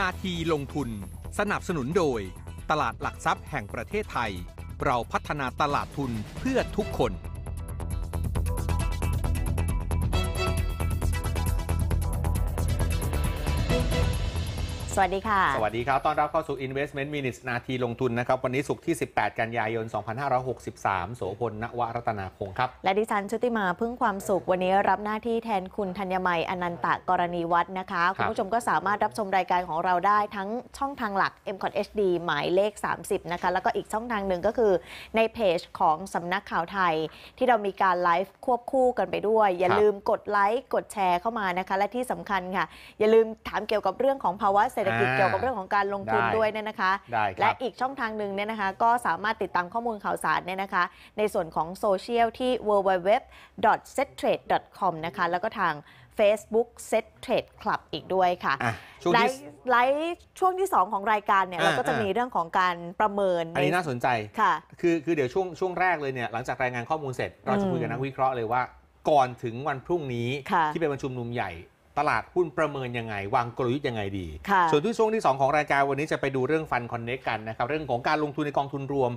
นาทีลงทุน สนับสนุนโดย ตลาดหลักทรัพย์แห่งประเทศไทย เราพัฒนาตลาดทุนเพื่อทุกคน วัสดีค่ะ สวัสดีครับ ต้อนรับเข้าสู่ Investment Minutes นาทีลงทุนนะครับ วันนี้สุกร์ที่ 18 กันยายน 2563 โสพล ณวรัตนาคงครับ และดิฉันชุติมาพึ่งความสุข วันนี้รับหน้าที่แทนคุณธัญมัยอนันตะกรณีวัฒน์นะคะ คุณผู้ชมก็สามารถรับชมรายการของเราได้ทั้งช่องทางหลัก m c o t HD หมายเลข 30 นะคะ แล้วก็อีกช่องทางหนึ่งก็คือในเพจของสำนักข่าวไทย ที่เรามีการไลฟ์ควบคู่กันไปด้วย อย่าครับลืมกดไลค์ กดแชร์เข้ามานะคะ และที่สำคัญค่ะ อย่าลืมถามเกี่ยวกับเรื่องของภาวะเศรษฐกิจอ่าเกี่ยวกับเรื่องของการลงทุนได้ด้วยเนี่ยนะคะได้คและรับอีกช่องทางหนึ่งเนี่ยนะคะ ก็สามารถติดตามข้อมูลข่าวสารเนี่ยนะคะ ในส่วนของโซเชียลที่ www.settrade.com นะคะ แล้วก็ทาง Facebook Set Trade Club อีกด้วยค่ะอะช่วงไลที่ฟ์ไลฟ์ช่วงที่ 2 ของรายการเนี่ยอ่าเราก็จะอ่ามีมีเรื่องของการประเมิน อันนี้น่าสนใจค่ะคือคือเดี๋ยวช่วงช่วงแรกเลยเนี่ยหลังจากรายงานข้อมูลเสร็จ เราจะคุยกับนักวิเคราะห์เลยว่า ก่อนถึงวันพรุ่งนี้ค่ะที่เป็นประชุมนุมใหญ่ ตลาดหุ้นประเมินยังไง วางกลยุทธ์ยังไงดีค่ะส่วนที่ช่วงที่ 2 ของรายการวันนี้จะไปดูเรื่อง Fund Connect กันนะครับ เรื่องของการลงทุนในกองทุนรวม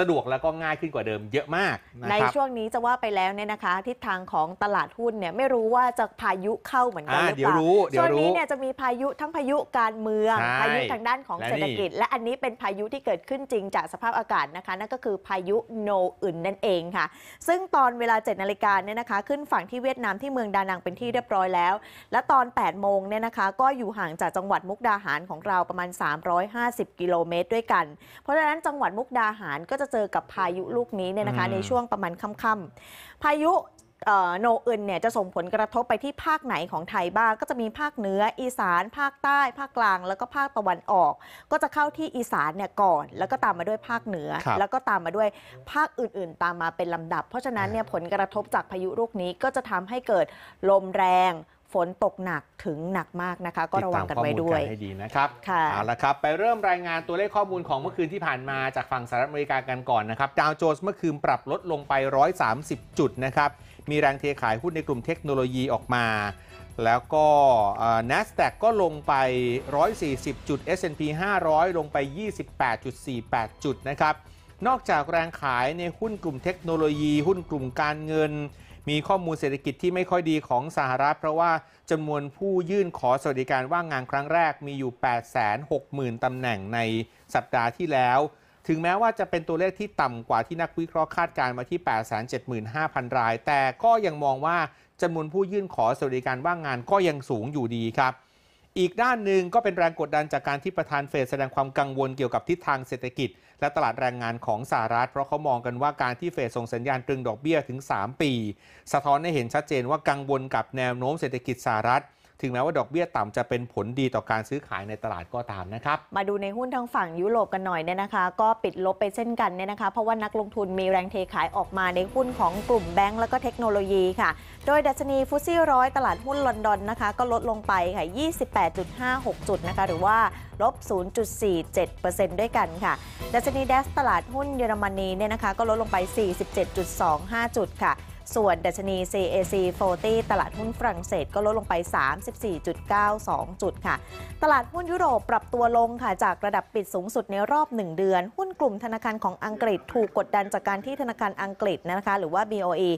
สะดวกแล้วก็ง่ายขึ้นกว่าเดิมเยอะมากนะในครับช่วงนี้จะว่าไปแล้วเนี่ยนะคะ ทิศทางของตลาดหุ้นเนี่ยไม่รู้ว่าจะพายุเข้าเหมือนกันอ่าหรือเปล่าเดี๋ยวรู้เดี๋ยวช่วงนี้รู้เนี่ยจะมีพายุทั้งพายุการเมืองใช่พายุทางด้านของและเศรษฐกิจนี่และอันนี้เป็นพายุที่เกิดขึ้นจริงจากสภาพอากาศนะคะ นั่นก็คือพายุโนอึนนั่นเองค่ะ ซึ่งตอนเวลา7นาฬิกาเนี่ยนะคะ ขึ้นฝั่งที่เวียดนามที่เมืองดานังเป็นที่เรียบร้อยแล้ว และตอน 8 โมงเนี่ยนะคะ ก็อยู่ห่างจากจังหวัดมุกดาหารของเราประมาณ 350 กิโลเมตรด้วยกัน เพราะฉะนั้นจังหวัดมุกดาหารก็จะเจอกับพายุลูกนี้เนี่ยนะคะอืมในช่วงประมาณค่ำๆพายุเอ่อโนอึนเนี่ยจะส่งผลกระทบไปที่ภาคไหนของไทยบ้าง ก็จะมีภาคเหนือ อีสาน ภาคใต้ ภาคกลาง แล้วก็ภาคตะวันออก ก็จะเข้าที่อีสานเนี่ยก่อน แล้วก็ตามมาด้วยภาคเหนือครับแล้วก็ตามมาด้วยภาคอื่น ๆ ตามมาเป็นลำดับ เพราะฉะนั้นเนี่ยผลกระทบจากพายุลูกนี้ก็จะทำให้เกิดลมแรง ฝนตกหนักถึงหนักมากนะคะ ก็ระวังกันไว้ด้วยติตามข้อมูลกันให้ดีนะครับค่ะเอาละครับ ไปเริ่มรายงานตัวเลขข้อมูลของเมื่อคืนที่ผ่านมาจากฝั่งสหรัฐอเมริกากันก่อนนะครับดาวโจนส์เมื่อคืนปรับลดลงไป 130 จุดนะครับ มีแรงเทขายหุ้นในกลุ่มเทคโนโลยีออกมา แล้วก็เอ่อ NASDAQ ก็ลงไป 140 จุด S&P 500 ลงไป 28.48 จุดนะครับนอกจากแรงขายในหุ้นกลุ่มเทคโนโลยี หุ้นกลุ่มการเงิน มีข้อมูลเศรษฐกิจที่ไม่ค่อยดีของสหรัฐ เพราะว่าจำนวนผู้ยื่นขอสวัสดิการว่างงานครั้งแรกมีอยู่ 860,000ตำแหน่งในสัปดาห์ที่แล้ว ถึงแม้ว่าจะเป็นตัวเลขที่ต่ำกว่าที่นักวิเคราะห์คาดการณ์มาที่ 875,000 ราย แต่ก็ยังมองว่าจำนวนผู้ยื่นขอสวัสดิการว่างงานก็ยังสูงอยู่ดีครับอีกด้านหนึ่งก็เป็นแรงกดดันจากการที่ประธานเฟดแสดงความกังวลเกี่ยวกับทิศทางเศรษฐกิจ และตลาดแรงงานของสหรัฐ เพราะเขามองกันว่าการที่เฟดส่งสัญญาณตรึงดอกเบี้ยถึง 3 ปี สะท้อนให้เห็นชัดเจนว่ากังวลกับแนวโน้มเศรษฐกิจสหรัฐ ถึงแม้ว่าดอกเบี้ยต่ำจะเป็นผลดีต่อการซื้อขายในตลาดก็ตามนะครับ มาดูในหุ้นทางฝั่งยุโรปกันหน่อยเนี่ยนะคะ ก็ปิดลบไปเช่นกันเนี่ยนะคะ เพราะว่านักลงทุนมีแรงเทขายออกมาในหุ้นของกลุ่มแบงก์แล้วก็เทคโนโลยีค่ะ โดยดัชนีฟุตซี่ร้อยตลาดหุ้นลอนดอนนะคะ ก็ลดลงไปค่ะ 28.56 จุดนะคะ หรือว่าลบ 0.47%ด้วยกันค่ะ ดัชนีเดสตลาดหุ้นเยอรมนีเนี่ยนะคะ ก็ลดลงไป 47.25 จุดค่ะ ส่วนดัชนี CAC 40 ตลาดหุ้นฝรั่งเศสก็ลดลงไป 34.92 จุดค่ะ ตลาดหุ้นยุโรปปรับตัวลงค่ะ จากระดับปิดสูงสุดในรอบ 1 เดือน หุ้นกลุ่มธนาคารของอังกฤษถูกกดดันจากการที่ธนาคารอังกฤษนะคะ หรือว่า BOE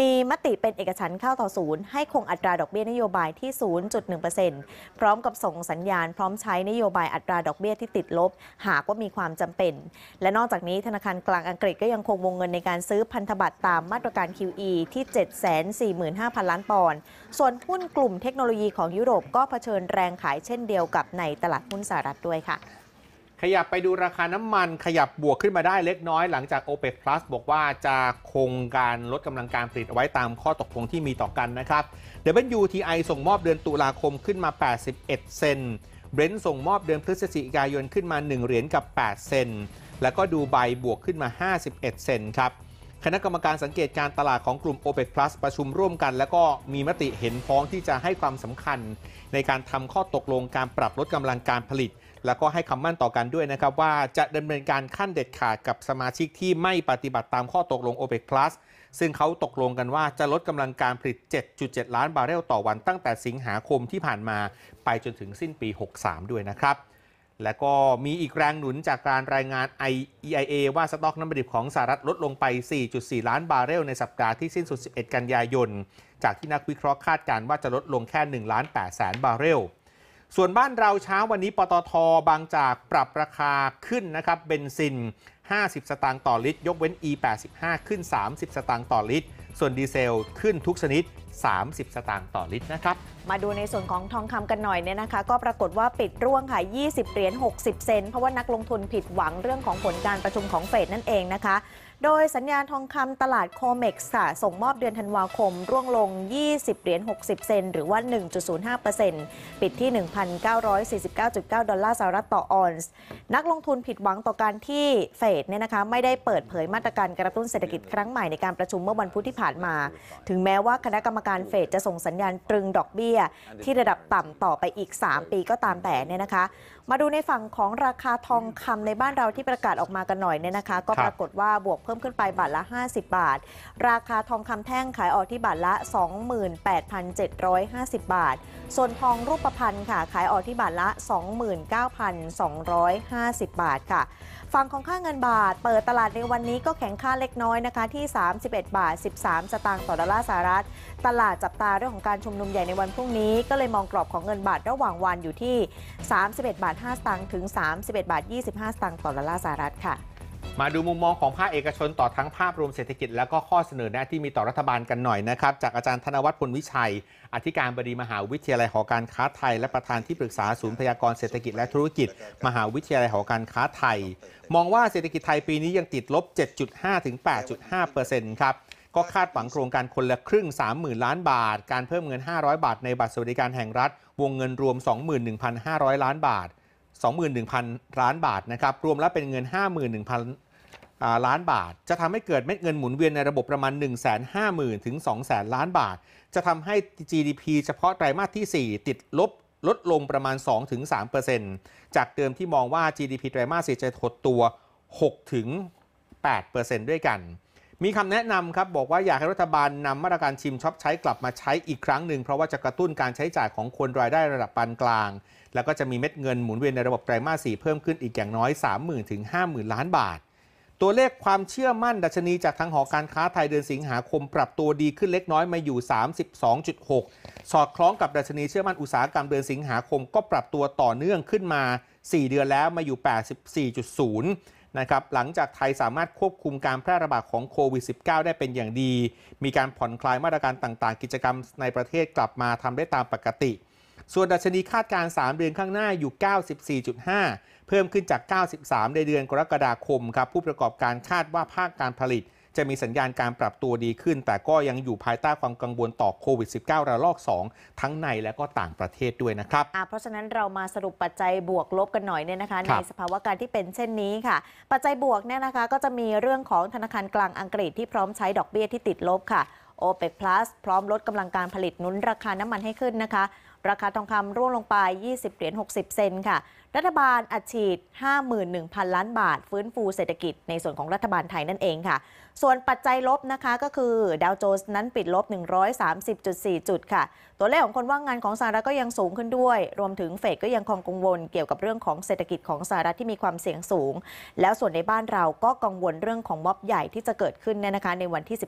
มีมติเป็นเอกฉันท์เข้าต่อศูนย์ให้คงอัตราดอกเบี้ยนโยบายที่ 0.1%พร้อมกับส่งสัญญาณพร้อมใช้นโยบายอัตราดอกเบี้ยที่ติดลบ หากว่ามีความจำเป็น และนอกจากนี้ธนาคารกลางอังกฤษก็ยังคงวงเงินในการซื้อพันธบัตรตามมาตรการ QE ที่ 745,000 ล้านปอนด์ ส่วนหุ้นกลุ่มเทคโนโลยีของยุโรปก็เผชิญแรงขายเช่นเดียวกับในตลาดหุ้นสหรัฐด้วยค่ะ ขยับไปดูราคาน้ำมันขยับบวกขึ้นมาได้เล็กน้อยหลังจาก OPEC Plus บอกว่าจะคงการลดกำลังการผลิตเอาไว้ตามข้อตกลงที่มีต่อกันนะครับ WTI ส่งมอบเดือนตุลาคมขึ้นมา 81 เซนต์เบรนท์ส่งมอบเดือนพฤศจิกายนขึ้นมา 1 เหรียญกับ 8 เซนต์แล้วก็ดูไบบวกขึ้นมา 51 เซนต์ครับ คณะกรรมการสังเกตการตลาดของกลุ่ม OPEC Plus ประชุมร่วมกัน แล้วก็มีมติเห็นพ้องที่จะให้ความสำคัญ ในการทำข้อตกลงการปรับลดกำลังการผลิต แล้วก็ให้คำมั่นต่อกันด้วยนะครับ ว่าจะดำเนินการขั้นเด็ดขาดกับสมาชิกที่ไม่ปฏิบัติตามข้อตกลง OPEC Plus ซึ่งเขาตกลงกันว่าจะลดกำลังการผลิต 7.7 ล้านบาร์เรลต่อวันตั้งแต่สิงหาคมที่ผ่านมาไปจนถึงสิ้นปี 63 ด้วยนะครับ และก็มีอีกแรงหนุนจากการรายงาน EIA ว่าสต็อกน้ำมันดิบของสหรัฐลดลงไป 4.4 ล้านบาร์เรลในสัปดาห์ที่สิ้นสุด 11 กันยายน จากที่นักวิเคราะห์คาดการณ์ว่าจะลดลงแค่ 1 ล้าน8แสนบาร์เรล ส่วนบ้านเราเช้าวันนี้ปตทบางจากปรับราคาขึ้นนะครับเบนซิน 50 สตางค์ต่อลิตร ยกเว้น E85 ขึ้น 30 สตางค์ต่อลิตร ส่วนดีเซลขึ้นทุกชนิด 30 สตางค์ต่อลิตรนะครับ มาดูในส่วนของทองคำกันหน่อยเนี่ยนะคะ ก็ปรากฏว่าปิดร่วงค่ะ 20 เหรียญ 60 เซนต์ เพราะว่านักลงทุนผิดหวังเรื่องของผลการประชุมของเฟดนั่นเองนะคะ โดยสัญญาทองคำตลาด COMEX ค่ะส่งมอบเดือนธันวาคม ร่วงลง 20 เหรียญ 60 เซนต์หรือว่า 1.05%ปิดที่ 1,949.9 ดอลลาร์สหรัฐต่อออนซ์ นักลงทุนผิดหวังต่อการที่เฟดเนี่ยนะคะไม่ได้เปิดเผยมาตรการกระตุ้นเศรษฐกิจครั้งใหม่ในการประชุมเมื่อวันพุธที่ผ่านมา ถึงแม้ว่าคณะกรรมการเฟดจะส่งสัญญาณตรึงดอกเบี้ย ที่ระดับต่ำต่อไปอีก 3 ปีก็ตามแต่เนี่ยนะคะมาดูในฝั่งของราคาทองคำในบ้านเราที่ประกาศออกมากันหน่อยเนี่ยนะคะ ก็ครับปรากฏว่าบวกเพิ่มขึ้นไปบาทละ 50 บาท ราคาทองคำแท่งขายออกที่บาทละ 28,750 บาท ส่วนทองรูปพรรณค่ะ ขายออกที่บาทละ 29,250 บาทค่ะฝั่งของค่าเงินบาท เปิดตลาดในวันนี้ก็แข็งค่าเล็กน้อยนะคะที่ 31 บาท 13 สตางค์ต่อดอลลาร์สหรัฐ ตลาดจับตาเรื่องของการชุมนุมใหญ่ในวันพรุ่งนี้ ก็เลยมองกรอบของเงินบาทระหว่างวันอยู่ที่ 31 บาท5 สตางค์ถึง 31 บาท 25 สตางค์ต่อดอลลาร์สหรัฐค่ะมาดูมุมมองของภาคเอกชนต่อทั้งภาพรวมเศรษฐกิจ และก็ข้อเสนอแนะที่มีต่อรัฐบาลกันหน่อยนะครับ จากอาจารย์ธนวัฒน์พลวิชัย อธิการบดีมหาวิทยาลัยหอการค้าไทย และประธานที่ปรึกษาศูนย์พยากรณ์เศรษฐกิจและธุรกิจ มหาวิทยาลัยหอการค้าไทย มองว่าเศรษฐกิจไทยปีนี้ยังติดลบ 7.5 ถึง 8.5ครับก็คาดหวังโครงการคนละครึ่ง 30,000 ล้านบาท การเพิ่มเงิน 500 บาทในบัตรสวัสดิการแห่งรัฐ วงเงินรวม 21,500 ล้านบาท 21,000 ล้านบาทนะครับรวมแล้วเป็นเงิน 51,000 ล้านบาท จะทำให้เกิดเม็ดเงินหมุนเวียนในระบบประมาณ 1 5 0 0 0 0ถึง200,000 ล้านบาท จะทำให้ GDP เฉพาะไตรมาสที่ 4 ติดลบลดลงประมาณ 2-3%จากเดิมที่มองว่า GDP ไตรมาส 4 จะหดตัว 6-8%ด้วยกัน มีคำแนะนำครับ บอกว่าอยากให้รัฐบาลนำมาตรการชิมช็อปใช้กลับมาใช้อีกครั้งหนึ่ง เพราะว่าจะกระตุ้นการใช้จ่ายของคนรายได้ระดับปานกลาง แล้วก็จะมีเม็ดเงินหมุนเวียนในระบบไตรมาส4เพิ่มขึ้นอีกอย่างน้อย 30,000ถึง50,000 ล้านบาท ตัวเลขความเชื่อมั่นดัชนีจากทางหอการค้าไทยเดือนสิงหาคมปรับตัวดีขึ้นเล็กน้อยมาอยู่ 32.6 สอดคล้องกับดัชนีเชื่อมั่นอุตสาหกรรมเดือนสิงหาคมก็ปรับตัวต่อเนื่องขึ้นมา 4 เดือนแล้วมาอยู่ 84.0นะครับหลังจากไทยสามารถควบคุมการแพร่ระบาดของโควิด -19 ได้เป็นอย่างดี มีการผ่อนคลายมาตรการต่างๆ กิจกรรมในประเทศกลับมาทำได้ตามปกติ ส่วนดัชนีคาดการณ์3เดือนข้างหน้าอยู่ 94.5 เพิ่มขึ้นจาก 93 ในเดือนกรกฎาคมครับผู้ประกอบการคาดว่าภาคการผลิต จะมีสัญญาณการปรับตัวดีขึ้น แต่ก็ยังอยู่ภายใต้ความกังวลต่อโควิด -19 ระลอก 2 ทั้งในและก็ต่างประเทศด้วยนะครับอะเพราะฉะนั้นเรามาสรุปปัจจัยบวกลบกันหน่อยเนี่ยนะคะครัในบสภาวะการที่เป็นเช่นนี้ค่ะ ปัจจัยบวกเนี่ยนะคะก็จะมีเรื่องของธนาคารกลางอังกฤษที่พร้อมใช้ดอกเบี้ยที่ติดลบค่ะ OPEC Plus พร้อมลดกำลังการผลิตหนุนราคาน้ำมันให้ขึ้นนะคะ ราคาทองคำร่วงลงไป 20 เหรียญ 60 เซนค่ะ รัฐบาลอัดฉีด 51,000 ล้านบาท ฟื้นฟูเศรษฐกิจในส่วนของรัฐบาลไทยนั่นเองค่ะ ส่วนปัจจัยลบนะคะก็คือดาวโจนส์นั้นปิดลบ 130.4 จุดค่ะ ตัวเลขของคนว่างงานของสหรัฐก็ยังสูงขึ้นด้วย รวมถึงเฟดก็ยังคงกังวลเกี่ยวกับเรื่องของเศรษฐกิจของสหรัฐที่มีความเสี่ยงสูง แล้วส่วนในบ้านเราก็กังวลเรื่องของม็อบใหญ่ที่จะเกิดขึ้นเนี่ยนะคะ ในวันที่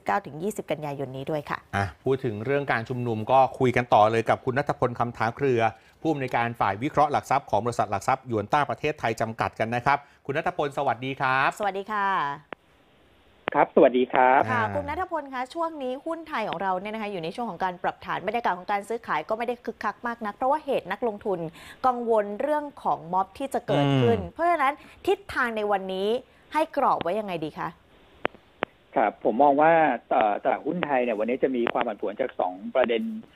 19-20 กันยายนนี้ด้วยค่ะอะพูดถึงเรื่องการชุมนุมก็คุยกันต่อเลยกับคุณนัทพลคำถาเครือ ผู้อำนวยการฝ่ายวิเคราะห์หลักทรัพย์ของบริษัทหลักทรัพย์หยวนต้าประเทศไทยจำกัดกันนะครับ คุณนัทพลสวัสดีครับ สวัสดีค่ะครับสวัสดีครับค่ะอ่าคุณนัทพลคะช่วงนี้หุ้นไทยของเราเนี่ยนะคะอยู่ในช่วงของการปรับฐานบรรยากาศของการซื้อขายก็ไม่ได้คึกคักมากนัก เพราะว่าเหตุนักลงทุนกังวลเรื่องของม็อบที่จะเกิดขึ้น เพราะฉะนั้นทิศทางในวันนี้ให้กรอบไว้ยังไงดีคะครับผมมองว่าเอ่อตลาดหุ้นไทยเนี่ยวันนี้จะมีความผันผวนจากสองประเด็นเอ่อ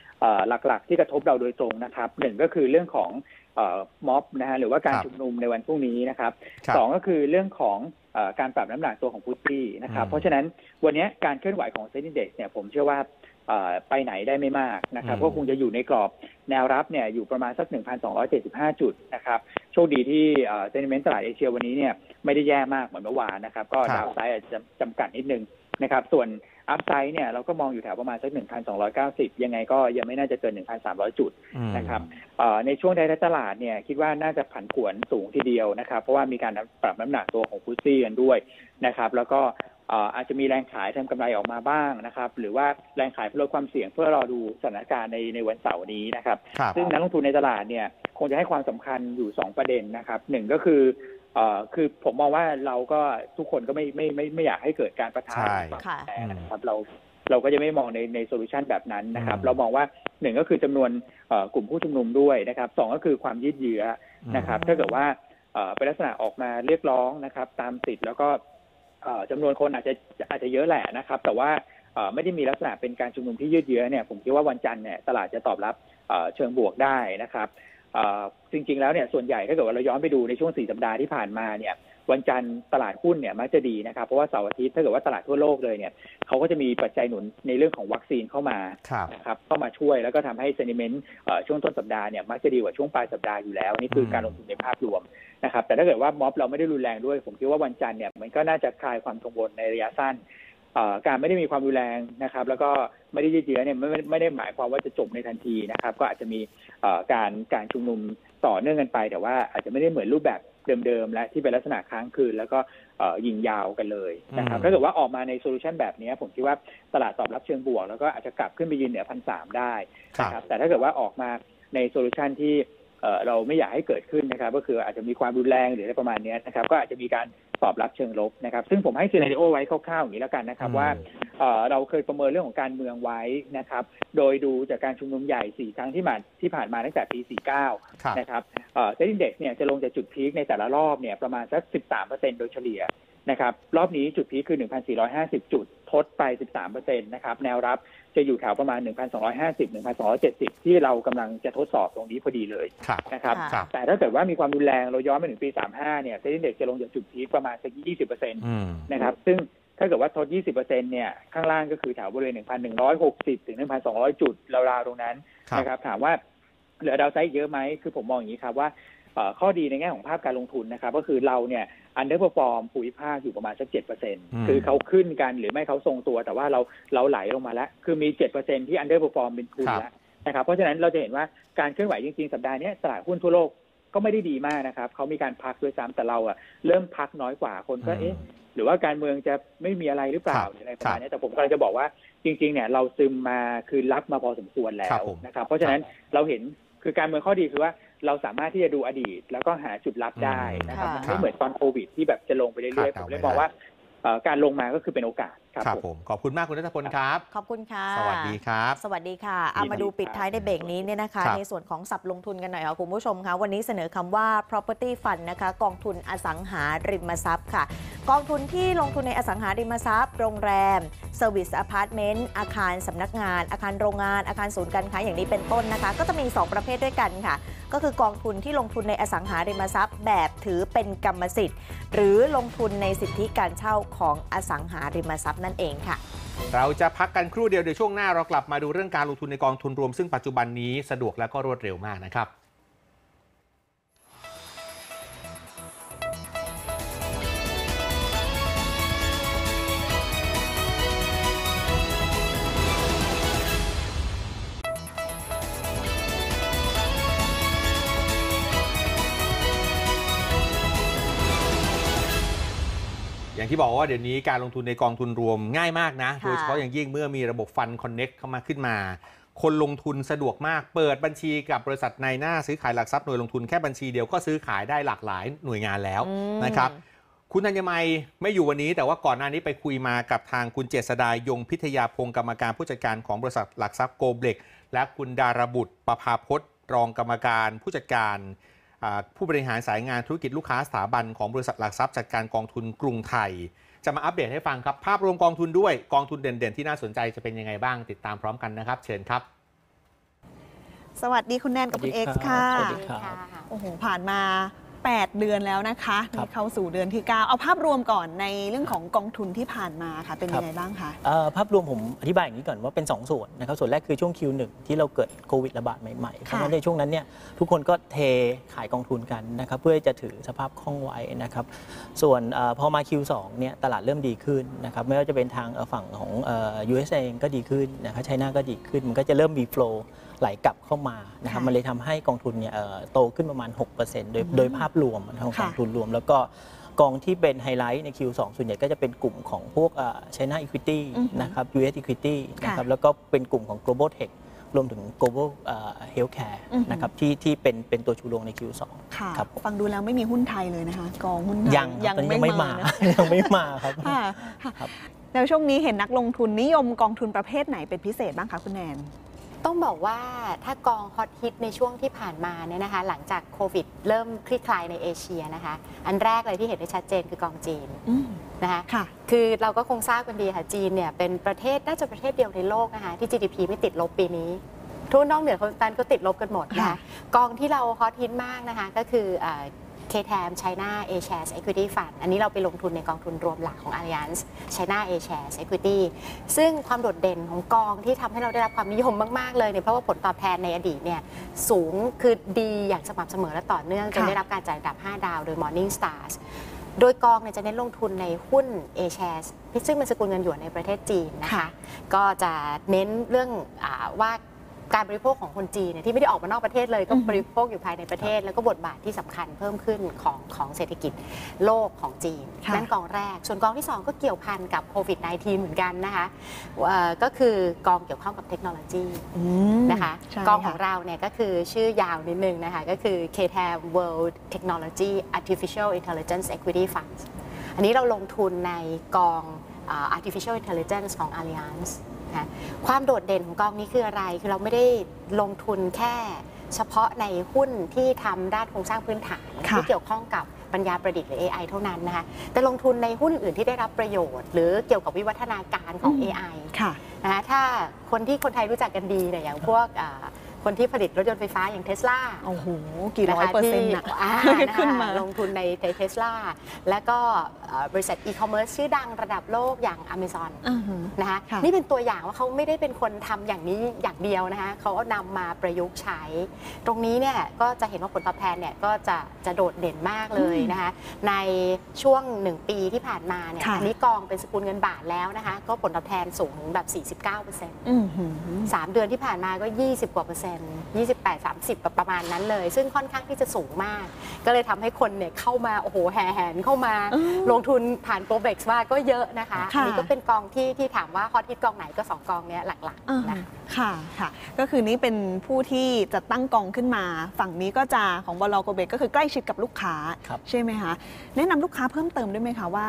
หลักๆ ที่กระทบเราโดยตรงนะครับหนึ่งก็คือเรื่องของเอ่อม็อบนะฮะหรือว่าการครับชุมนุมในวันพรุ่งนี้นะครับครับสองก็คือเรื่องของเออการปรับน้ำหนักตัวของฟุตซี่นะครับอืมเพราะฉะนั้นวันนี้การเคลื่อนไหวของเซ็นดิเด็กเนี่ยผมเชื่อว่าเอ่อไปไหนได้ไม่มากนะครับก็คงจะอยู่ในกรอบแนวรับเนี่ยอยู่ประมาณสัก 1,275 จุดนะครับโชคดีที่เซนิเมนต์ตลาดเอเชียวันนี้เนี่ยไม่ได้แย่มากเหมือนเมื่อวานนะครับ ก็ครับดาวไซด์อาจจะจำกัดนิดนึงนะครับ ส่วน อัพไซด์เนี่ยเราก็มองอยู่แถวประมาณสัก 1,290 ยังไงก็ยังไม่น่าจะเกิน 1,300 จุดอืมนะครับเอ่อในช่วงใดตลาดเนี่ยคิดว่าน่าจะผันผวนสูงทีเดียวนะครับ เพราะว่ามีการปรับน้ำหนักตัวของฟุตซี่กันด้วยนะครับ แล้วก็เอ่ออาจจะมีแรงขายทำกำไรออกมาบ้างนะครับ หรือว่าแรงขายเพื่อลดความเสี่ยงเพื่อรอดูสถานการณ์ในในวันเสาร์นี้นะครับครับซึ่งนักลงทุนในตลาดเนี่ยคงจะให้ความสำคัญอยู่สองประเด็นนะครับหนึ่งก็คือ เอ่อคือผมมองว่าเราก็ทุกคนก็ไม่ไม่ไม่ไม่อยากให้เกิดการปะทะใช่ค่ะความรุนแรงนะครับเราเราก็จะไม่มองในใน solution แบบนั้นนะครับ อืมเรามองว่าหนึ่งก็คือจำนวนเอ่อกลุ่มผู้ชุมนุมด้วยนะครับสองก็คือความยืดเยื้อนะครับถ้าเกิดว่าเอ่อเป็นลักษณะออกมาเรียกร้องนะครับ ตามสิทธิ์แล้วก็เอ่อจำนวนคนอาจจะอาจจะเยอะแหละนะครับ แต่ว่าเอ่อไม่ได้มีลักษณะเป็นการชุมนุมที่ยืดเยื้อเนี่ยผมคิดว่าวันจันทร์เนี่ยตลาดจะตอบรับเอ่อเชิงบวกได้นะครับเอ่อ จริง ๆ แล้วเนี่ยส่วนใหญ่ถ้าเกิดว่าเราย้อนไปดูในช่วงสี่สัปดาห์ที่ผ่านมาเนี่ยวันจันทร์ตลาดหุ้นเนี่ยมักจะดีนะครับ เพราะว่าเสาร์อาทิตย์ถ้าเกิดว่าตลาดทั่วโลกเลยเนี่ยเขาก็จะมีปัจจัยหนุนในเรื่องของวัคซีนเข้ามาครับนะครับเข้ามาช่วยแล้วก็ทำให้เซนิเมนต์ช่วงต้นสัปดาห์เนี่ยมักจะดีกว่าช่วงปลายสัปดาห์อยู่แล้ว นี่คือมการลงทุนในภาพรวมนะครับแต่ถ้าเกิดว่าม็อบเราไม่ได้รุนแรงด้วย ผมคิดว่าวันจันทร์เนี่ยมันก็น่าจะคลายความกังวลในระยะสั้นเอ่อ การไม่ได้มีความรุนแรงนะครับ แล้วก็ไม่ได้ยืดเยื้อเนี่ยไม่ไม่ไม่ได้หมายความว่าจะจบในทันทีนะครับ ก็อาจจะมีเอ่อการการชุมนุมต่อเนื่องกันไป แต่ว่าอาจจะไม่ได้เหมือนรูปแบบเดิมๆและที่เป็นลักษณะค้างคืน แล้วก็เอ่อยิงยาวกันเลยนะครับอืมถ้าเกิดว่าออกมาใน solution แบบนี้ผมคิดว่าตลาดตอบรับเชิงบวก แล้วก็อาจจะกลับขึ้นไปยืนเหนือพันสามได้ครับนะครับแต่ถ้าเกิดว่าออกมาใน solution ที่เอ่อเราไม่อยากให้เกิดขึ้นนะครับ ก็คืออาจจะมีความรุนแรงหรืออะไรประมาณเนี้ยนะครับ ก็อาจจะมีการ ตอบรับเชิงลบนะครับ ซึ่งผมให้ scenario ไว้คร่าวๆอย่างนี้แล้วกันนะครับอืมว่าเอ่อเราเคยประเมินเรื่องของการเมืองไว้นะครับ โดยดูจากการชุมนุมใหญ่สี่ครั้งที่มาที่ผ่านมาตั้งแต่ปี 49ครับนะครับเอ่อเซ็นดีเด็กเนี่ยจะลงจากจุดพีคในแต่ละรอบเนี่ยประมาณสัก 13%โดยเฉลี่ย นะครับรอบนี้จุดพีคคือ 1,450 จุดทดไป 13%นะครับแนวรับจะอยู่แถวประมาณ 1,250 1,270 ที่เรากำลังจะทดสอบตรงนี้พอดีเลยครับนะครับค่ะครับแต่ถ้าเกิดว่ามีความรุนแรงเราย้อนไปถึงปี 35 เนี่ยเซ็นดีเด็กจะลงจากจุดพีคประมาณสัก 20%อืมนะครับซึ่งถ้าเกิดว่าทด 20%เนี่ย ข้างล่างก็คือแถวบริเวณ 1,160 ถึง 1,200 จุดราวๆตรงนั้นครับนะครับ ถามว่าเหลือ downside เยอะไหม คือผมมองอย่างนี้ครับว่าเอ่อข้อดีในแง่ของภาพการลงทุนนะครับ ก็คือเราเนี่ย underperform ภูมิภาคอยู่ประมาณสักเจ็ดเปอร์เซ็นต์คือเขาขึ้นกันหรือไม่เขาทรงตัว แต่ว่าเราเราไหลลงมาแล้ว คือมีเจ็ดเปอร์เซ็นต์ที่ underperform เป็นทุนแล้วนะครับเพราะฉะนั้นเราจะเห็นว่าการเคลื่อนไหวจริงๆ สัปดาห์นี้ตลาดหุ้นทั่วโลกก็ไม่ได้ดีมากนะครับเขามีการพักด้วยซ้ำแต่เราอะเริ่มพักน้อยกว่าคนก็เอ๊ะหรือว่าการเมืองจะไม่มีอะไรหรือเปล่าครับหรืออะไรประมาณนี้แต่ผมกำลังจะบอกว่าจริง ๆ เนี่ยเราซึมมาคือรับมาพอสมควรแล้ครับวผมนะครับ เพราะฉะนั้นเราเห็นคือการเมืองข้อดีคือว่า เราสามารถที่จะดูอดีต แล้วก็หาจุดรับได้นะครับค่ะมันไม่เหมือนตอนโควิดที่แบบจะลงไปเรื่อยๆคาดผเดามเลยไม่มองได้ว่าเอ่อการลงมาก็คือเป็นโอกาส ครับครับผมผม ขอบคุณมากคุณนัทพลครับ ขอบคุณค่ะ สวัสดีครับ สวัสดีค่ะเอามาดูปิดท้ายในเบรกนี้เนี่ยนะคะครับในส่วนของสับลงทุนกันหน่อยค่ะคุณผู้ชมคะวันนี้เสนอคำว่า property fund นะคะ กองทุนอสังหาริมทรัพย์ค่ะ กองทุนที่ลงทุนในอสังหาริมทรัพย์ โรงแรม service apartment อาคารสำนักงาน อาคารโรงงาน อาคารศูนย์การค้าอย่างนี้เป็นต้นนะคะ ก็จะมี 2 ประเภทด้วยกันค่ะ ก็คือกองทุนที่ลงทุนในอสังหาริมทรัพย์ แบบถือเป็นกรรมสิทธิ์ หรือลงทุนในสิทธิการเช่าของอสังหาริมทรัพย์นั่นเองค่ะ เราจะพักกันครู่เดียวเดี๋ยวช่วงหน้าเรากลับมาดูเรื่องการลงทุนในกองทุนรวมซึ่งปัจจุบันนี้สะดวกและก็รวดเร็วมากนะครับ อย่างที่บอกว่าเดี๋ยวนี้การลงทุนในกองทุนรวมง่ายมากนะค่ะโดยเฉพาะอย่างยิ่งเมื่อมีระบบฟันคอนเน็กเข้ามาขึ้นมา คนลงทุนสะดวกมาก เปิดบัญชีกับบริษัทในหน้าซื้อขายหลักทรัพย์หน่วยลงทุนแค่บัญชีเดียวก็ซื้อขายได้หลากหลายหน่วยงานแล้วอืมนะครับคุณธัญมัยไม่อยู่วันนี้ แต่ว่าก่อนหน้านี้ไปคุยมากับทางคุณเจษดายงพิทยาพงศ์กรรมการผู้จัดการของบริษัทหลักทรัพย์โกเบล็กและคุณดารบุตรประภาพจน์รองกรรมการผู้จัดการอ่า ผู้บริหารสายงานธุรกิจลูกค้าสถาบันของบริษัทหลักทรัพย์จัดการกองทุนกรุงไทย จะมาอัปเดตให้ฟังครับ ภาพรวมกองทุนด้วยกองทุนเด่นๆ ที่น่าสนใจจะเป็นยังไงบ้างติดตามพร้อมกันนะครับ เชิญครับ สวัสดีคุณแนนกับคุณเอ็กซ์ค่ะ สวัสดีครับ โอ้โห ผ่านมา 8 เดือนแล้วนะคะครับนี่เข้าสู่เดือนที่ 9 เอาภาพรวมก่อนในเรื่องของกองทุนที่ผ่านมาค่ะ เป็นยังไงบ้างคะเอ่อภาพรวมผมอธิบายอย่างนี้ก่อนว่าเป็น 2 ส่วนนะครับ ส่วนแรกคือช่วง Q1 ที่เราเกิดโควิดระบาดใหม่ๆ เพราะฉะนั้นในช่วงนั้นเนี่ยทุกคนก็เทขายกองทุนกันนะครับเพื่อจะถือสภาพคล่องไว้นะครับ ส่วนเออพอมา Q2 เนี่ยตลาดเริ่มดีขึ้นนะครับไม่ว่าจะเป็นทางเอ่อฝั่งของเอ่อ US เองก็ดีขึ้นนะครับไชน่าก็ดีขึ้นมันก็จะเริ่มมีโฟล ไหลกลับเข้ามานะครับค่ะมันเลยทำให้กองทุนเนี่ยเอ่อโตขึ้นประมาณ 6%โดยอืมโดยภาพรวมของกค่ะองทุนรวม แล้วก็กองที่เป็นไฮไลท์ใน Q2 ส่วนใหญ่ก็จะเป็นกลุ่มของพวกเอ่อ China Equity อือหือนะครับ US Equity ค่ะนะครับแล้วก็เป็นกลุ่มของ global tech รวมถึง global เอ่อ healthcare อือหือนะครับที่ที่เป็นเป็นตัวชูโรงใน Q2 ค่ะครับผมฟังดูแล้วไม่มีหุ้นไทยเลยนะคะ กองหุ้นไทยยังครับตอนนี้ยังไม่มานะยังไม่มาครับค่ะค่ะครับแล้วช่วงนี้เห็นนักลงทุนนิยมกองทุนประเภทไหนเป็นพิเศษบ้างคะคุณแนน ต้องบอกว่าถ้ากองฮอตฮิตในช่วงที่ผ่านมาเนี่ยนะคะ หลังจากโควิดเริ่มคลี่คลายในเอเชียนะคะ อันแรกเลยที่เห็นได้ชัดเจนคือกองจีนอืมนะคะค่ะคือเราก็คงทราบกันดีค่ะจีนเนี่ยเป็นประเทศน่าจะประเทศเดียวในโลกนะคะที่ GDP ไม่ติดลบปีนี้ทุกนอกเหนือคนนั้นก็ติดลบกันหมดนะคะค่ะกองที่เราฮอตฮิตมากนะคะก็คือ เอ่อ KTAM China A Shares Equity Fund อันนี้เราไปลงทุนในกองทุนรวมหลักของ Allianz China A Shares Equity ซึ่งความโดดเด่นของกองที่ทำให้เราได้รับความนิยมมาก ๆ เลยเนี่ยเพราะว่าผลตอบแทนในอดีตเนี่ยสูงคือดีอย่างสม่ำเสมอและต่อเนื่องจนได้รับการจัดอันดับ 5 ดาวโดย Morning Stars โดยกองเนี่ยจะเน้นลงทุนในหุ้น A shares ซึ่งเป็นสกุลเงินหยวนในประเทศจีนนะคะคะก็จะเน้นเรื่องอว่า การบริโภคของคนจีนเนี่ยที่ไม่ได้ออกมานอกประเทศเลยก็อือฮึบริโภคอยู่ภายในประเทศ แล้วก็บทบาทที่สำคัญเพิ่มขึ้นของของเศรษฐกิจโลกของจีนค่ะนั่นกองแรก ส่วนกองที่ 2 ก็เกี่ยวพันกับโควิด -19 เหมือนกันนะคะเอ่อก็คือกองเกี่ยวข้องกับเทคโนโลยีอืมนะคะใช่กองของค่ะเราเนี่ยก็คือชื่อยาวนิดนึงนะคะก็คือ KTAM World Technology Artificial Intelligence Equity Fund อันนี้เราลงทุนในกองอ่า Artificial Intelligence ของ Allianz นะความโดดเด่นของกองนี้คืออะไร คือเราไม่ได้ลงทุนแค่เฉพาะในหุ้นที่ทำด้านโครงสร้างพื้นฐาน ค่ะที่เกี่ยวข้องกับปัญญาประดิษฐ์หรือ AI เท่านั้นนะคะ แต่ลงทุนในหุ้นอื่นที่ได้รับประโยชน์ หรือเกี่ยวกับวิวัฒนาการของ อืม AI ค่ะ นะคะถ้าคนที่คนไทยรู้จักกันดีเนี่ยอย่างพวกอ่า คนที่ผลิตรถยนต์ไฟฟ้าอย่างเทสลาโอ้โห กี่ร้อยเปอร์เซ็นต์อะขึ้นมาลงทุนในเทสลาแล้วก็เอ่อบริษัทอีคอมเมิร์ซชื่อดังระดับโลกอย่าง Amazon อือหือนะคะค่ะนี่เป็นตัวอย่างว่าเขาไม่ได้เป็นคนทำอย่างนี้อย่างเดียวนะคะเขาเอานำมาประยุกต์ใช้ ตรงนี้เนี่ยก็จะเห็นว่าผลตอบแทนเนี่ยก็จะจะโดดเด่นมากเลยนะคะในช่วง 1 ปีที่ผ่านมาเนี่ยค่ะอันนี้กองเป็นสกุลเงินบาทแล้วนะคะก็ผลตอบแทนสูงถึงแบบ 49%อือหือสามเดือนที่ผ่านมาก็ 20กว่าเปอร์เซ็นต์28 30 ประมาณนั้นเลย ซึ่งค่อนข้างที่จะสูงมาก ก็เลยทำให้คนเนี่ยเข้ามา โอ้โห แห่แหนเข้ามาอืมลงทุนผ่านโปรเบ็กซ์ว่าก็เยอะนะคะ ค่ะ อันี้ก็เป็นกองที่ที่ถามว่าฮอตฮิตกองไหนก็ 2 กองเนี้ยหลักอ่าๆนะคะ ค่ะค่ะ ก็คือนี้เป็นผู้ที่จะตั้งกองขึ้นมา ฝั่งนี้ก็จะของบลโกเบกก็คือใกล้ชิดกับลูกค้า ครับ ใช่ไหมคะ แนะนำลูกค้าเพิ่มเติมด้วยไหมคะว่า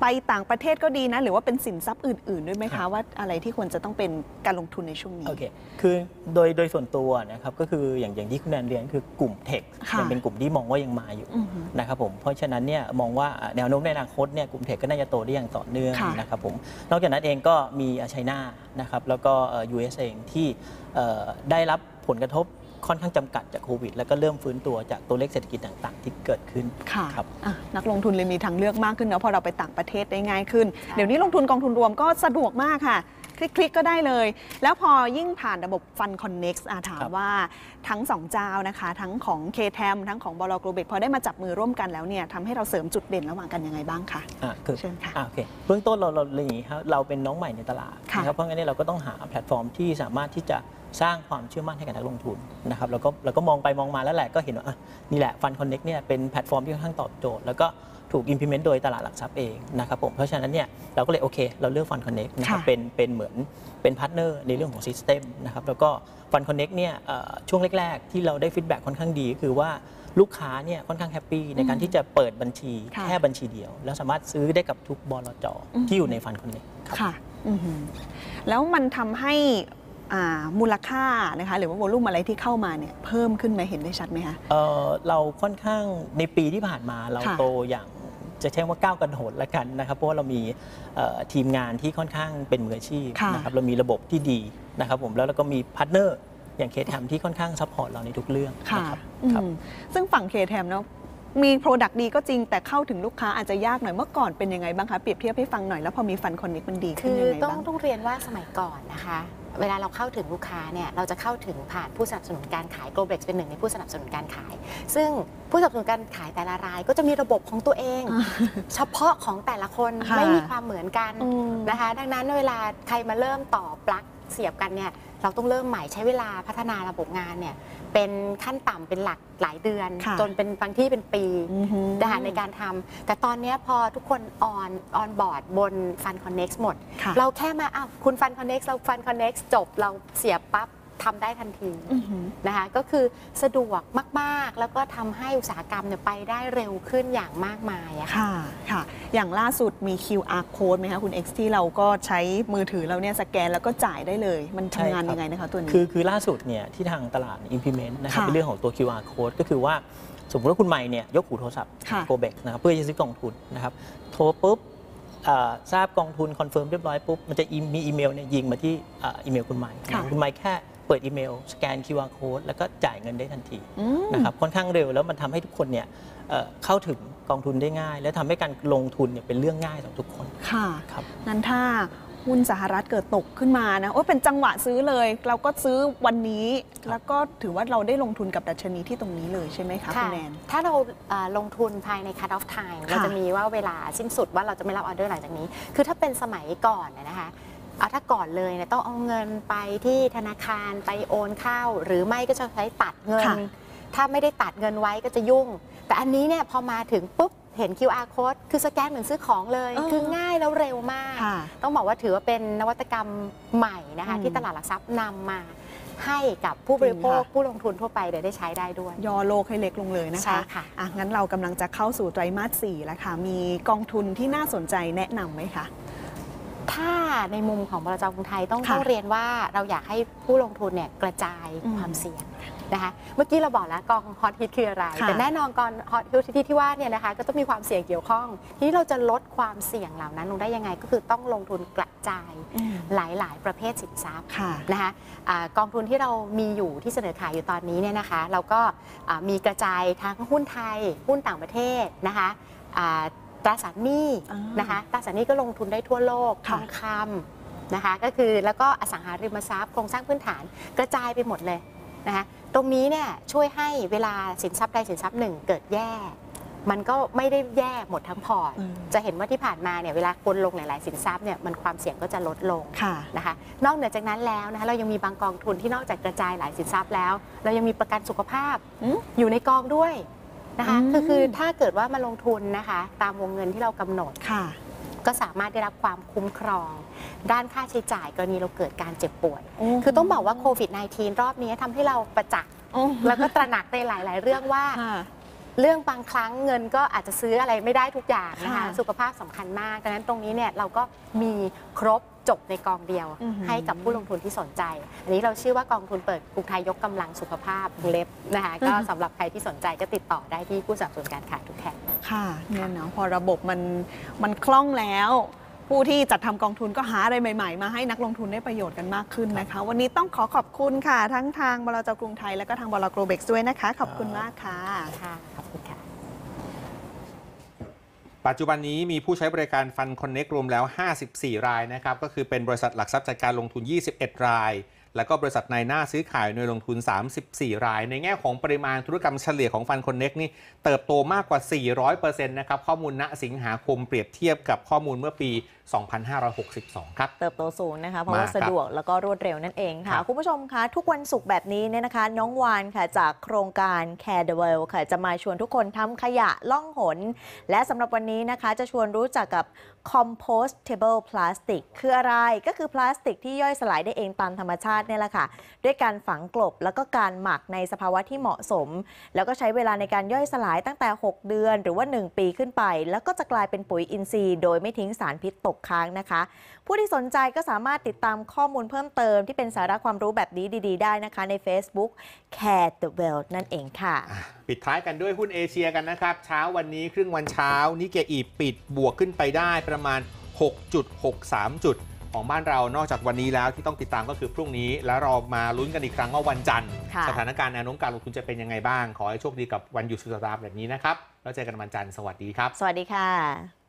ไปต่างประเทศก็ดีนะ หรือว่าเป็นสินทรัพย์อื่น ๆ ด้วยไหมครัคะบว่าอะไรที่ควรจะต้องเป็นการลงทุนในช่วงนี้ โอเค คือโดยโดยส่วนตัวนะครับก็คืออย่างอย่างที่คุณแนนเรียนคือกลุ่มเทคค่ะยังเป็นกลุ่มที่มองว่ายังมาอยู่อือหือนะครับผม เพราะฉะนั้นเนี่ยมองว่าแนวโน้มในอนาคตเนี่ยกลุ่มเทคก็น่าจะโตได้อย่างต่อเนื่องค่ะนะครับผม นอกจากนั้นเองก็มีไชน่านะครับแล้วก็เอ่อ US เองที่เอ่อได้รับผลกระทบ ค่อนข้างจำกัดจากโควิด แล้วก็เริ่มฟื้นตัวจากตัวเลขเศรษฐกิจต่าง ๆ ที่เกิดขึ้นค่ะครับอะนักลงทุนเลยมีทางเลือกมากขึ้นเนาะพอเราไปต่างประเทศได้ง่ายขึ้นใช่เดี๋ยวนี้ลงทุนกองทุนรวมก็สะดวกมากค่ะคลิกๆก็ได้เลย แล้วพอยิ่งผ่านระบบ Fund Connect อะถามครับว่าทั้ง 2 เจ้านะคะ ทั้งของ KTAM ทั้งของบล.โกลเบล็กพอได้มาจับมือร่วมกันแล้วเนี่ยทำให้เราเสริมจุดเด่นระหว่างกันยังไงบ้างคะอะคือเชิญค่ะอะโอเคเบื้องต้นเราเราเลยอย่างนี้ครับเราเป็นน้องใหม่ในตลาดค่ะนะครับเพราะงั้นเนี่ยเราก็ต้องหาแพลตฟอร์มที่สามารถที่จะ สร้างความเชื่อมั่นให้กับนักลงทุนนะครับแล้วก็เราก็มองไปมองมาแล้วแหละก็เห็นว่าอะนี่แหละ Fund Connect เนี่ยเป็นแพลตฟอร์มที่ค่อนข้างตอบโจทย์ แล้วก็ถูก implement โดยตลาดหลักทรัพย์เองนะครับผมเพราะฉะนั้นเนี่ยเราก็เลยโอเค เราเลือก Fund Connect นะครับค่ะ เป็นเป็นเหมือนเป็น partner ในเรื่องของ system นะครับแล้วก็ Fund Connect เนี่ยเอ่อช่วงแรกๆ ที่เราได้ feedback ค่อนข้างดีก็คือว่าลูกค้าเนี่ยค่อนข้าง happy ในการที่จะเปิดบัญชีค่ะ แค่บัญชีเดียว แล้วสามารถซื้อได้กับทุกบลจ.อืมที่อยู่ใน Fund Connectครับ ค่ะ อือหือแล้วมันทำให้อ่า มูลค่านะคะหรือว่า volume อะไรที่เข้ามาเนี่ยเพิ่มขึ้นไหมเห็นได้ชัดไหมคะเอ่อเราค่อนข้างในปีที่ผ่านมาเราค่ะโตอย่างจะใช้ว่าก้าวกระโดดละกันนะครับ เพราะว่าเรามีเอ่อทีมงานที่ค่อนข้างเป็นมืออาชีพค่ะนะครับเรามีระบบที่ดีนะครับผมแล้วเราก็มี partner อย่าง KTAM ที่ค่อนข้าง support เราในทุกเรื่องค่ะนะครับอืมครับซึ่งฝั่ง KTAM เนาะมี product ดีก็จริงแต่เข้าถึงลูกค้าอาจจะยากหน่อยเมื่อก่อนเป็นยังไงบ้างคะเปรียบเทียบให้ฟังหน่อยแล้วพอมี Fund Connect มันดีขึ้คืนอยังไงต้องบ้างต้องเรียนว่าสมัยก่อนนะคะ เวลาเราเข้าถึงลูกค้าเนี่ยเราจะเข้าถึงผ่านผู้สนับสนุนการขาย g l o b a l เป็นหนึ่งในผู้สนับสนุนการขาย ซึ่งผู้สนับสนุนการขายแต่ละราย ก็จะมีระบบของตัวเอง เฉพาะของแต่ละคนค่ะไม่มีความเหมือนกันอืมนะคะ ดังนั้นเวลาใครมาเริ่มต่อปลั๊กเสียบกันเนี่ยเราต้องเริ่มใหม่ใช้เวลาพัฒนาระบบงานเนี่ย เป็นขั้นต่ำเป็นหลักหลายเดือน ค่ะจนเป็นบางที่เป็นปีอือหือนะคะในการทำแต่ตอนเนี้ยพอทุกคนออนออนบอร์ดบน Fun Connect หมด ค่ะ เราแค่มาอ้าวคุณ Fun Connect เรา Fun Connect จบเราเสียบปั๊บ ทำได้ทันทีอือหือนะคะก็คือสะดวกมากๆ แล้วก็ทำให้อุตสาหกรรมเนี่ยไปได้เร็วขึ้นอย่างมากมายอะค่ะค่ะ ค่ะ อย่างล่าสุดมี QR code ไหมคะคุณ X ที่เราก็ใช้มือถือเราเนี่ยสแกนแล้วก็จ่ายได้เลย มันทำงานใช่ครับยังไงนะคะตัวนี้ คือคือล่าสุดเนี่ยที่ทางตลาด implement นะครับค่ะเป็นเรื่องของตัว QR code ก็คือว่าสมมติว่าคุณใหม่เนี่ยยกหูโทรศัพท์ค่ะโกลเบล็กนะครับเพื่อจะซื้อกองทุนนะครับโทรปุ๊บเอ่อทราบกองทุน confirm เรียบร้อยปุ๊บมันจะอีมีอีเมลเนี่ยยิงมาที่เอ่ออีเมลคุณใหม่ค่ะคุณใหม่แค่ เปิดอีเมล สแกน QR code แล้วก็จ่ายเงินได้ทันทีอืมนะครับค่อนข้างเร็วแล้วมันทำให้ทุกคนเนี่ยเอ่อเข้าถึงกองทุนได้ง่าย และทำให้การลงทุนเนี่ยเป็นเรื่องง่ายสำหรับทุกคนค่ะครับงั้นถ้าหุ้นสหรัฐเกิดตกขึ้นมานะโอ้เป็นจังหวะซื้อเลย เราก็ซื้อวันนี้ แล้วก็ถือว่าเราได้ลงทุนกับดัชนีที่ตรงนี้เลยใช่ไหมคะคุณแนนถ้าเราเอ่อลงทุนภายใน cut off time เราจะมีว่าเวลาสิ้นสุดว่าเราจะไม่รับออเดอร์หลังจากนี้ คือถ้าเป็นสมัยก่อนเนี่ยนะคะ เอาถ้าก่อนเลยเนี่ยต้องเอาเงินไปที่ธนาคารไปโอนเข้า หรือไม่ก็จะใช้ตัดเงิน ค่ะ ถ้าไม่ได้ตัดเงินไว้ก็จะยุ่ง แต่อันนี้เนี่ยพอมาถึงปุ๊บเห็น QR code คือสแกนเหมือนซื้อของเลย เออ คือง่ายแล้วเร็วมาก ค่ะ ต้องบอกว่าถือว่าเป็นนวัตกรรมใหม่นะคะ อืมที่ตลาดหลักทรัพย์นำมา ให้กับผู้บริโภคจริงค่ะ ผู้ลงทุนทั่วไปได้ใช้ได้ด้วย ย่อโลกให้เล็กลงเลยนะคะใช่ค่ะ อะงั้นเรากำลังจะเข้าสู่ไตรมาส4แล้วค่ะ มีกองทุนที่น่าสนใจแนะนำไหมคะ ถ้าในมุมของบรจกรุงไทยต้องค่ะต้องเรียนว่าเราอยากให้ผู้ลงทุนเนี่ยกระจายอืมความเสี่ยงนะคะเมื่อกี้เราบอกแล้วกองฮอตฮิตคืออะไรค่ะแต่แน่นอนกองฮอตฮิตที่ที่ว่าเนี่ยนะคะก็ต้องมีความเสี่ยงเกี่ยวข้อง ทีนี้เราจะลดความเสี่ยงเหล่านั้นลงได้ยังไง ก็คือต้องลงทุนกระจายอืมหลาย ๆ ประเภทสินทรัพย์ค่ะนะคะอากองทุนที่เรามีอยู่ที่เสนอขายอยู่ตอนนี้เนี่ยนะคะ เราก็อ่ามีกระจายทั้งหุ้นไทย หุ้นต่างประเทศนะคะอ่า ตราสารหนี้อ่านนะคะตราสารหนี้ก็ลงทุนได้ทั่วโลกทค่ะองคำนะคะก็คือแล้วก็อสังหาริมทรัพย์โครงสร้างพื้นฐานกระจายไปหมดเลยนะคะตรงนี้เนี่ยช่วยให้เวลาสินทรัพย์ใดสินทรัพย์หนึ่งเกิดแย่ มันก็ไม่ได้แย่หมดทั้งพอร์ตอืมจะเห็นว่าที่ผ่านมาเนี่ยเวลาคนลงหลาย ๆ สินทรัพย์เนี่ยมันความเสี่ยงก็จะลดลงค่ะนะคะนอกเหนือจากนั้นแล้วนะคะเรายังมีบางกองทุนที่นอกจากกระจายหลายสินทรัพย์แล้ว เรายังมีประกันสุขภาพอืมอยู่ในกองด้วย นะคะอืม คือคือถ้าเกิดว่ามาลงทุนนะคะ ตามวงเงินที่เรากำหนด ค่ะ ก็สามารถได้รับความคุ้มครอง ด้านค่าใช้จ่ายกรณีเราเกิดการเจ็บป่วยโอ้คือต้องบอกว่าโควิด -19 รอบนี้ทำให้เราประจักษ์โอ้แล้วก็ตระหนักในหลาย ๆ เรื่องว่า ค่ะ เรื่องบางครั้งเงินก็อาจจะซื้ออะไรไม่ได้ทุกอย่างนะคะค่ะสุขภาพสำคัญมากดังนั้นตรงนี้เนี่ยเราก็มีครบ จบในกองเดียว อือหือ ให้กับผู้ลงทุนที่สนใจ อันนี้เราชื่อว่ากองทุนเปิดกรุงไทยยกกำลังสุขภาพวงเล็บนะคะก็สำหรับใครที่สนใจก็ติดต่อได้ที่ผู้สนับสนุนการขายทุกแห่ง ค่ะเนี่ยเนาะพอระบบมันมันคล่องแล้ว ผู้ที่จัดทำกองทุนก็หาอะไรใหม่ๆ มาให้นักลงทุนได้ประโยชน์กันมากขึ้นนะคะ วันนี้ต้องขอขอบคุณค่ะ ทั้งทางบลจกรุงไทย และก็ทางบลโกลเบ็กซ์ด้วยนะคะ ขอบคุณมากค่ะ ค่ะขอบคุณค่ะ ปัจจุบันนี้มีผู้ใช้บริการ Fund Connect รวมแล้ว 54 รายนะครับ ก็คือเป็นบริษัทหลักทรัพย์จัดการลงทุน 21 ราย แล้วก็บริษัทนายหน้าซื้อขายหน่วยลงทุน 34 ราย ในแง่ของปริมาณธุรกรรมเฉลี่ยของ Fund Connect นี่เติบโตมากกว่า 400%นะครับข้อมูลณสิงหาคมเปรียบเทียบกับข้อมูลเมื่อปี 2562 ครับ เติบโตสูงนะคะเพราะว่ามาครับสะดวกแล้วก็รวดเร็วนั่นเองค่ะครับคุณผู้ชมคะ ทุกวันศุกร์แบบนี้เนี่ยนะคะ น้องวานค่ะจากโครงการ Care the Whale ค่ะจะมาชวนทุกคนทำขยะล่องหน และสำหรับวันนี้นะคะจะชวนรู้จักกับ compostable plastic คืออะไรก็คือพลาสติกที่ย่อยสลายได้เองตามธรรมชาติเนี่ยแหละค่ะ ด้วยการฝังกลบแล้วก็การหมักในสภาวะที่เหมาะสม แล้วก็ใช้เวลาในการย่อยสลายตั้งแต่ 6 เดือนหรือว่า 1 ปีขึ้นไป แล้วก็จะกลายเป็นปุ๋ยอินทรีย์โดยไม่ทิ้งสารพิษตกค้างนะคะ ผู้ที่สนใจก็สามารถติดตามข้อมูลเพิ่มเติมที่เป็นสาระความรู้แบบนี้ดี ๆ ได้นะคะใน Facebook Care the World นั่นเองค่ะ ปิดท้ายกันด้วยหุ้นเอเชียกันนะครับ เช้าวันนี้ครึ่งวันเช้านิเกอีปิดบวกขึ้นไปได้ประมาณ 6.63 จุด ของบ้านเรานอกจากวันนี้แล้วที่ต้องติดตามก็คือพรุ่งนี้ แล้วเรามาลุ้นกันอีกครั้งว่าวันจันทร์ค่ะสถานการณ์แนวโน้มการลงทุนจะเป็นยังไงบ้าง ขอให้โชคดีกับวันหยุดสุดสัปดาห์แบบนี้นะครับแล้วเจอกันวันจันทร์สวัสดีครับ สวัสดีค่ะ